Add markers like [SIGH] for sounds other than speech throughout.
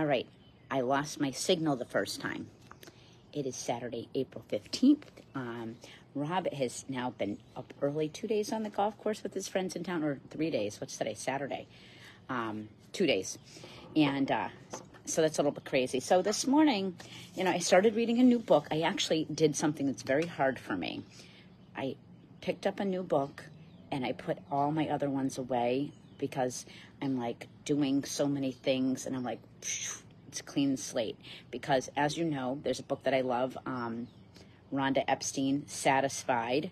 All right, I lost my signal the first time. It is Saturday, April 15th. Um, Rob has now been up early two days on the golf course with his friends in town, or three days. What's today? Saturday. Um, two days. And uh, so that's a little bit crazy. So this morning, you know, I started reading a new book. I actually did something that's very hard for me. I picked up a new book and I put all my other ones away because I'm like doing so many things and I'm like, it's a clean slate. Because as you know, there's a book that I love, um, Rhonda Epstein, Satisfied.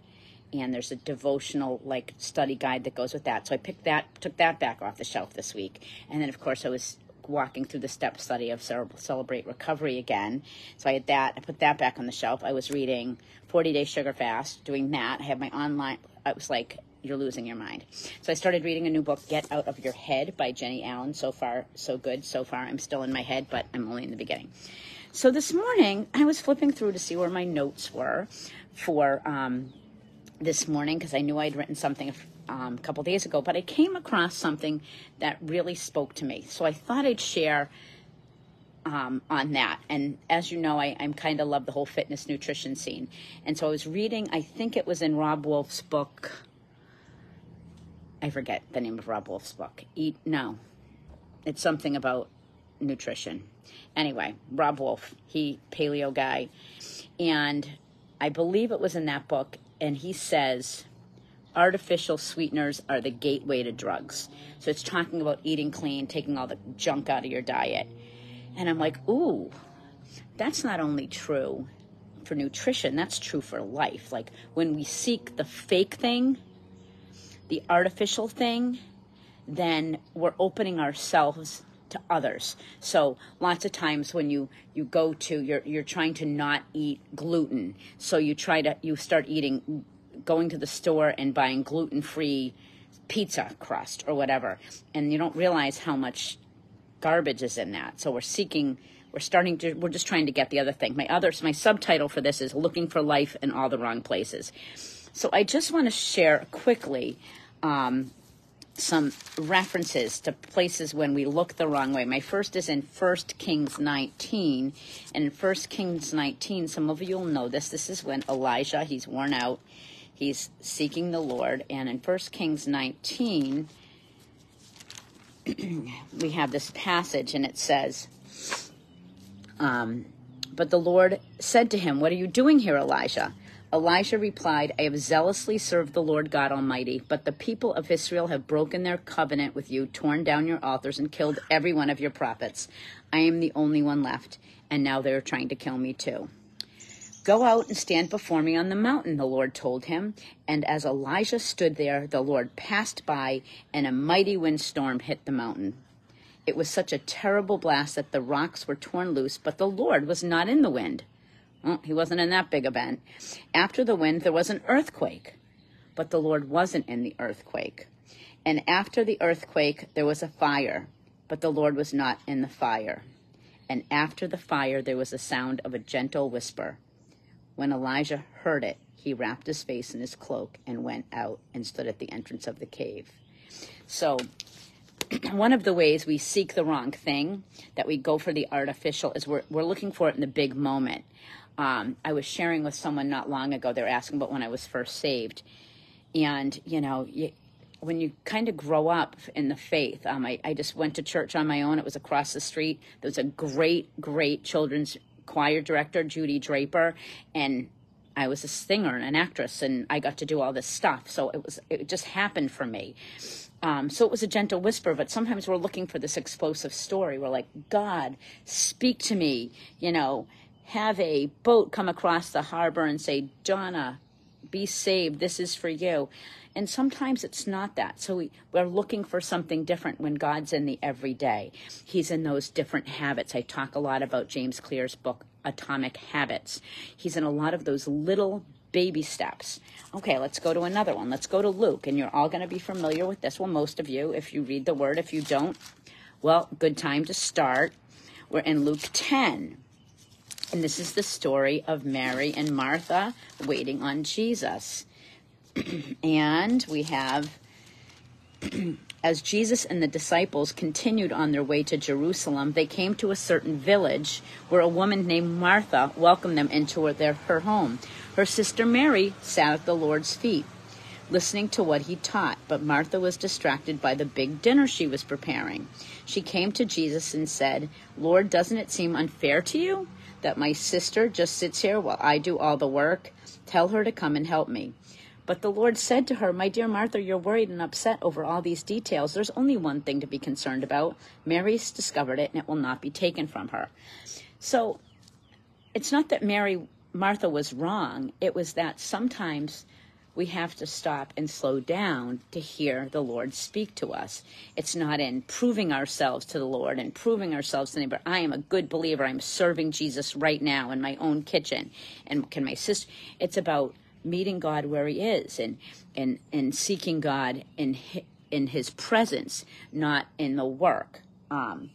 And there's a devotional like study guide that goes with that. So I picked that, took that back off the shelf this week. And then of course I was walking through the step study of Celebrate Recovery again. So I had that. I put that back on the shelf. I was reading 40 Day Sugar Fast, doing that. I had my online, I was like you're losing your mind. So I started reading a new book, Get Out of Your Head by Jennie Allen. So far, so good. So far, I'm still in my head, but I'm only in the beginning. So this morning, I was flipping through to see where my notes were for um, this morning because I knew I'd written something um, a couple days ago, but I came across something that really spoke to me. So I thought I'd share um, on that. And as you know, I, I'm kind of love the whole fitness nutrition scene. And so I was reading, I think it was in Robb Wolf's book, I forget the name of Robb Wolf's book. Eat no. It's something about nutrition. Anyway, Robb Wolf, he paleo guy. And I believe it was in that book and he says artificial sweeteners are the gateway to drugs. So it's talking about eating clean, taking all the junk out of your diet. And I'm like, "Ooh, that's not only true for nutrition, that's true for life. Like when we seek the fake thing, the artificial thing, then we're opening ourselves to others. So lots of times when you you go to you're you're trying to not eat gluten. So you try to you start eating going to the store and buying gluten-free pizza crust or whatever and you don't realize how much garbage is in that. So we're seeking we're starting to we're just trying to get the other thing. My other my subtitle for this is looking for life in all the wrong places. So I just want to share quickly um, some references to places when we look the wrong way. My first is in 1 Kings 19. And in 1 Kings 19, some of you will know this. This is when Elijah, he's worn out, he's seeking the Lord. And in 1 Kings 19, [CLEARS THROAT] we have this passage, and it says, um, But the Lord said to him, What are you doing here, Elijah? Elijah replied, I have zealously served the Lord God Almighty, but the people of Israel have broken their covenant with you, torn down your altars, and killed every one of your prophets. I am the only one left, and now they are trying to kill me too. Go out and stand before me on the mountain, the Lord told him. And as Elijah stood there, the Lord passed by, and a mighty windstorm hit the mountain. It was such a terrible blast that the rocks were torn loose, but the Lord was not in the wind. Well, he wasn't in that big event. After the wind, there was an earthquake, but the Lord wasn't in the earthquake. And after the earthquake, there was a fire, but the Lord was not in the fire. And after the fire, there was a sound of a gentle whisper. When Elijah heard it, he wrapped his face in his cloak and went out and stood at the entrance of the cave. So, [CLEARS THROAT] one of the ways we seek the wrong thing, that we go for the artificial, is we're, we're looking for it in the big moment um, I was sharing with someone not long ago. They were asking about when I was first saved, and you know, you, when you kind of grow up in the faith, um, I, I just went to church on my own. It was across the street. There was a great, great children's choir director, Judy Draper, and I was a singer and an actress, and I got to do all this stuff. So it was, it just happened for me. Um, so it was a gentle whisper, but sometimes we're looking for this explosive story. We're like, God, speak to me, you know, have a boat come across the harbor and say, Donna, be saved. This is for you. And sometimes it's not that. So we, we're looking for something different when God's in the everyday. He's in those different habits. I talk a lot about James Clear's book, Atomic Habits. He's in a lot of those little baby steps. Okay, let's go to another one. Let's go to Luke. And you're all going to be familiar with this. Well, most of you, if you read the word. If you don't, well, good time to start. We're in Luke 10. And this is the story of Mary and Martha waiting on Jesus. [CLEARS THROAT] and we have [CLEARS THROAT] As Jesus and the disciples continued on their way to Jerusalem, they came to a certain village where a woman named Martha welcomed them into her, their, her home. Her sister Mary sat at the Lord's feet, listening to what he taught, but Martha was distracted by the big dinner she was preparing. She came to Jesus and said, Lord, doesn't it seem unfair to you that my sister just sits here while I do all the work? Tell her to come and help me. But the Lord said to her, My dear Martha, you're worried and upset over all these details. There's only one thing to be concerned about. Mary's discovered it and it will not be taken from her. So it's not that Mary, Martha was wrong. It was that sometimes we have to stop and slow down to hear the Lord speak to us. It's not in proving ourselves to the Lord and proving ourselves to neighbor. I am a good believer. I'm serving Jesus right now in my own kitchen. And can my sister? It's about meeting God where He is and and and seeking God in in His presence, not in the work. Um,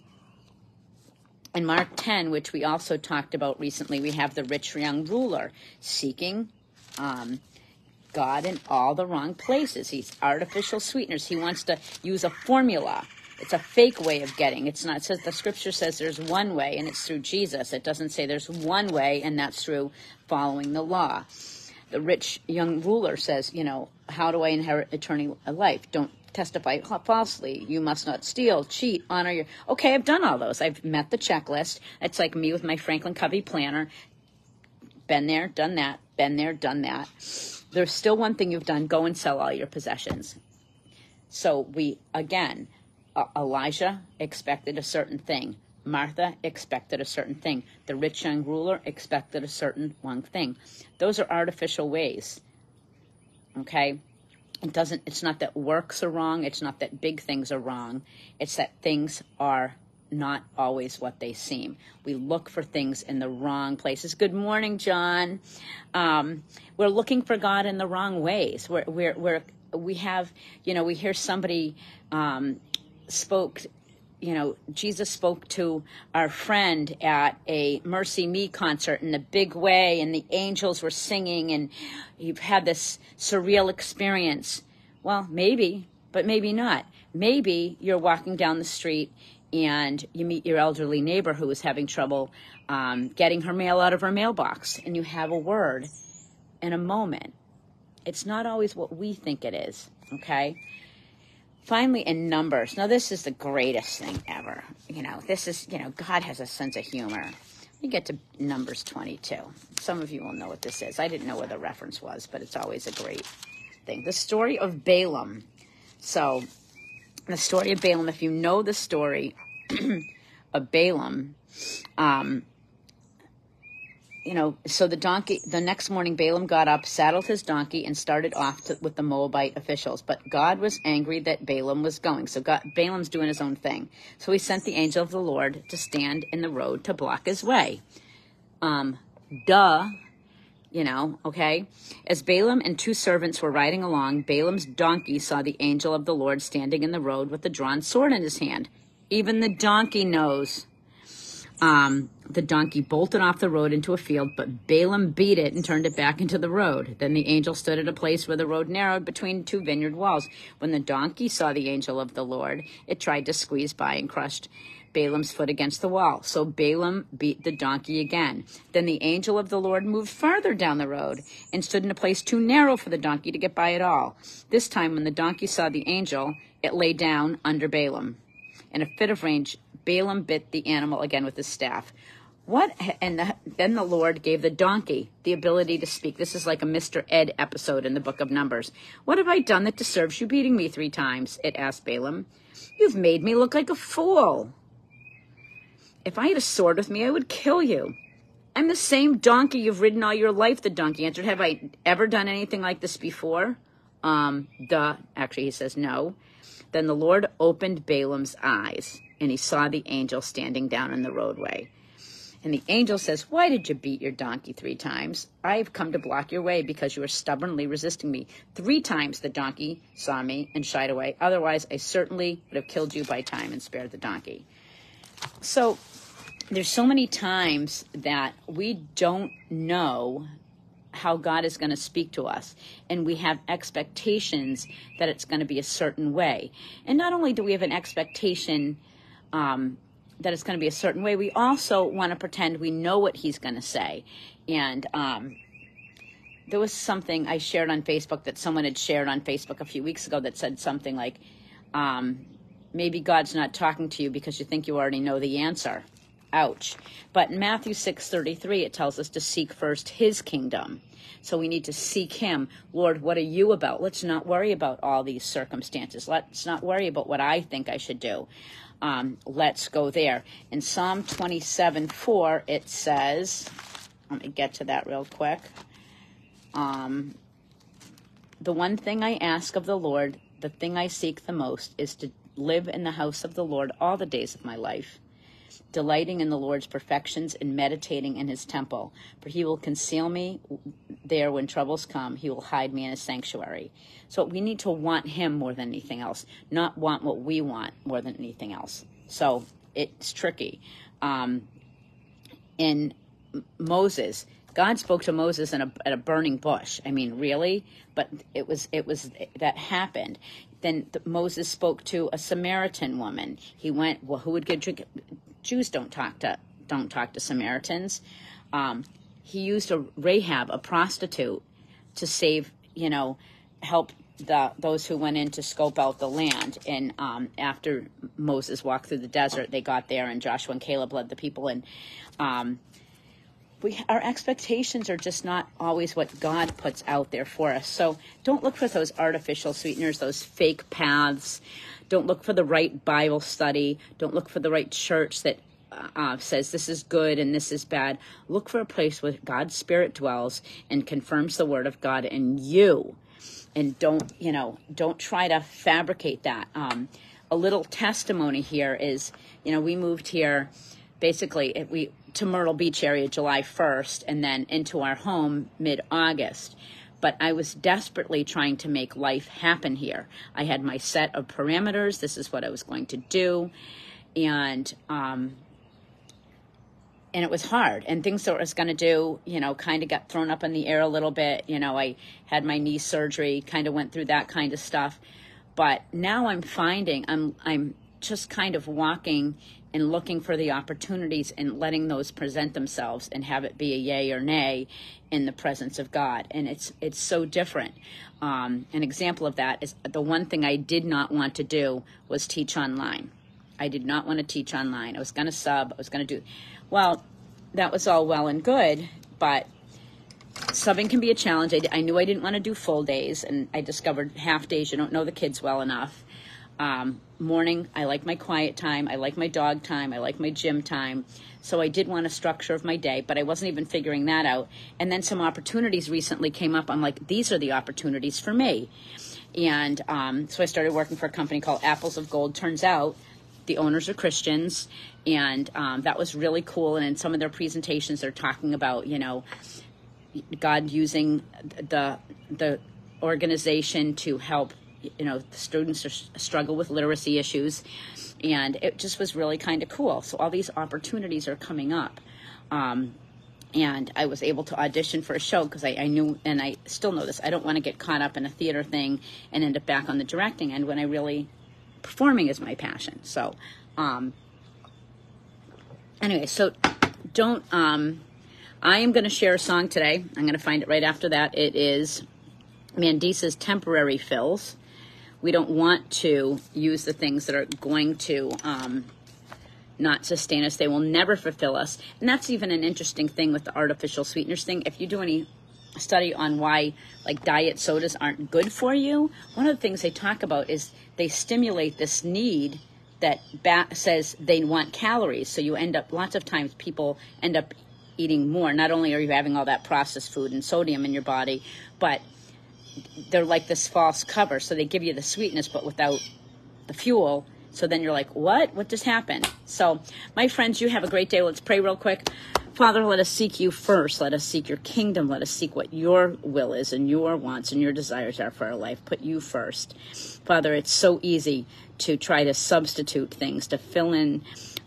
in Mark 10, which we also talked about recently, we have the rich young ruler seeking um, God in all the wrong places. He's artificial sweeteners. He wants to use a formula. It's a fake way of getting. It's not. It says the scripture says there's one way, and it's through Jesus. It doesn't say there's one way, and that's through following the law the rich young ruler says, you know, how do I inherit eternal life? Don't testify falsely. You must not steal, cheat, honor your. Okay, I've done all those. I've met the checklist. It's like me with my Franklin Covey planner. Been there, done that. Been there, done that. There's still one thing you've done. Go and sell all your possessions. So we again, uh, Elijah expected a certain thing. Martha expected a certain thing. The rich young ruler expected a certain one thing. Those are artificial ways. Okay? It doesn't it's not that works are wrong, it's not that big things are wrong. It's that things are not always what they seem. We look for things in the wrong places. Good morning, John. Um, we're looking for God in the wrong ways. We're, we're, we're we have, you know, we hear somebody um, spoke you know, Jesus spoke to our friend at a MercyMe concert in a big way, and the angels were singing, and you've had this surreal experience. Well, maybe, but maybe not. Maybe you're walking down the street and you meet your elderly neighbor who is having trouble um, getting her mail out of her mailbox, and you have a word in a moment. It's not always what we think it is, okay? finally in numbers. Now this is the greatest thing ever. You know this is you know god has a sense of humor. You get to numbers 22 some of you will know what this is. I didn't know what the reference was but it's always a great thing. The story of balaam. So the story of balaam if you know the story of balaam um, you know, so the donkey, the next morning, Balaam got up, saddled his donkey, and started off to, with the Moabite officials. But God was angry that Balaam was going. So God, Balaam's doing his own thing. So he sent the angel of the Lord to stand in the road to block his way. Um, duh, you know, okay? As Balaam and two servants were riding along, Balaam's donkey saw the angel of the Lord standing in the road with a drawn sword in his hand. Even the donkey knows um, the donkey bolted off the road into a field, but Balaam beat it and turned it back into the road. Then the angel stood at a place where the road narrowed between two vineyard walls. When the donkey saw the angel of the Lord, it tried to squeeze by and crushed Balaam's foot against the wall. So Balaam beat the donkey again. Then the angel of the Lord moved farther down the road and stood in a place too narrow for the donkey to get by at all. This time, when the donkey saw the angel, it lay down under Balaam. In a fit of rage, Balaam bit the animal again with his staff. What? And the, then the Lord gave the donkey the ability to speak. This is like a Mr. Ed episode in the book of Numbers. What have I done that deserves you beating me three times? It asked Balaam. You've made me look like a fool. If I had a sword with me, I would kill you. I'm the same donkey you've ridden all your life, the donkey answered. Have I ever done anything like this before? Um, duh. Actually, he says no. Then the Lord opened Balaam's eyes and he saw the angel standing down in the roadway. And the angel says, Why did you beat your donkey three times? I've come to block your way because you are stubbornly resisting me. Three times the donkey saw me and shied away. Otherwise, I certainly would have killed you by time and spared the donkey. So there's so many times that we don't know how God is going to speak to us. And we have expectations that it's going to be a certain way. And not only do we have an expectation um, that it's going to be a certain way, we also want to pretend we know what He's going to say. And um, there was something I shared on Facebook that someone had shared on Facebook a few weeks ago that said something like, um, maybe God's not talking to you because you think you already know the answer. Ouch. But in Matthew 6:33 it tells us to seek first his kingdom. So we need to seek him. Lord, what are you about? Let's not worry about all these circumstances. Let's not worry about what I think I should do. Um, let's go there. In Psalm 27 4, it says, let me get to that real quick. Um, the one thing I ask of the Lord, the thing I seek the most, is to live in the house of the Lord all the days of my life, delighting in the Lord's perfections and meditating in his temple. For he will conceal me there when troubles come, he will hide me in his sanctuary. So we need to want him more than anything else, not want what we want more than anything else. So it's tricky. Um, in Moses, God spoke to Moses in a, at a burning bush. I mean, really? But it was it was that happened. Then the, Moses spoke to a Samaritan woman. He went. Well, who would get drink? Jews don't talk to don't talk to Samaritans. Um, he used a Rahab, a prostitute, to save. You know, help the those who went in to scope out the land. And um, after Moses walked through the desert, they got there, and Joshua and Caleb led the people. And um, we our expectations are just not always what God puts out there for us. So don't look for those artificial sweeteners, those fake paths. Don't look for the right Bible study. Don't look for the right church that uh, says this is good and this is bad. Look for a place where God's Spirit dwells and confirms the Word of God in you. And don't, you know, don't try to fabricate that. Um, a little testimony here is, you know, we moved here basically we to Myrtle Beach area July 1st and then into our home mid August. But I was desperately trying to make life happen here. I had my set of parameters. This is what I was going to do. And, um, and it was hard and things that I was going to do, you know, kind of got thrown up in the air a little bit. You know, I had my knee surgery, kind of went through that kind of stuff. But now I'm finding I'm, I'm just kind of walking and looking for the opportunities and letting those present themselves and have it be a yay or nay in the presence of God. And it's it's so different. Um, an example of that is the one thing I did not want to do was teach online. I did not want to teach online. I was going to sub. I was going to do. Well, that was all well and good, but subbing can be a challenge. I, I knew I didn't want to do full days, and I discovered half days. You don't know the kids well enough. Um, morning, I like my quiet time. I like my dog time. I like my gym time. So I did want a structure of my day, but I wasn't even figuring that out. And then some opportunities recently came up. I'm like, these are the opportunities for me. And um, so I started working for a company called Apples of Gold. Turns out the owners are Christians, and um, that was really cool. And in some of their presentations, they're talking about, you know, God using the the organization to help you know the students struggle with literacy issues and it just was really kind of cool. So all these opportunities are coming up um, and i was able to audition for a show because I, I, knew and i still know this i don't want to get caught up in a theater thing and end up back on the directing end when i really performing is my passion. So um, anyway so don't um, i am going to share a song today. I'm going to find it right after that. It is Mandisa's temporary fills we don't want to use the things that are going to um, not sustain us. They will never fulfill us. And that's even an interesting thing with the artificial sweeteners thing. If you do any study on why like diet sodas aren't good for you, one of the things they talk about is they stimulate this need that ba- says they want calories. So you end up lots of times people end up eating more. Not only are you having all that processed food and sodium in your body, but they're like this false cover. So they give you the sweetness, but without the fuel. So then you're like, what? What just happened? So, my friends, you have a great day. Let's pray real quick. Father, let us seek you first. Let us seek your kingdom. Let us seek what your will is and your wants and your desires are for our life. Put you first. Father, it's so easy to try to substitute things, to fill in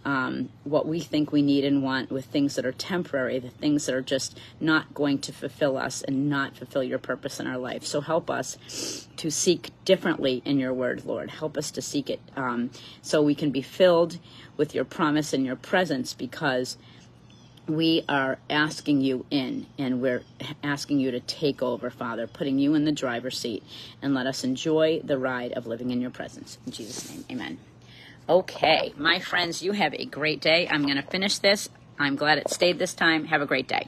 um, what we think we need and want with things that are temporary, the things that are just not going to fulfill us and not fulfill your purpose in our life. So help us to seek differently in your word, Lord. Help us to seek it um, so we can be filled with your promise and your presence because we are asking you in and we're asking you to take over, Father, putting you in the driver's seat and let us enjoy the ride of living in your presence. In Jesus' name, amen. Okay, my friends, you have a great day. I'm going to finish this. I'm glad it stayed this time. Have a great day.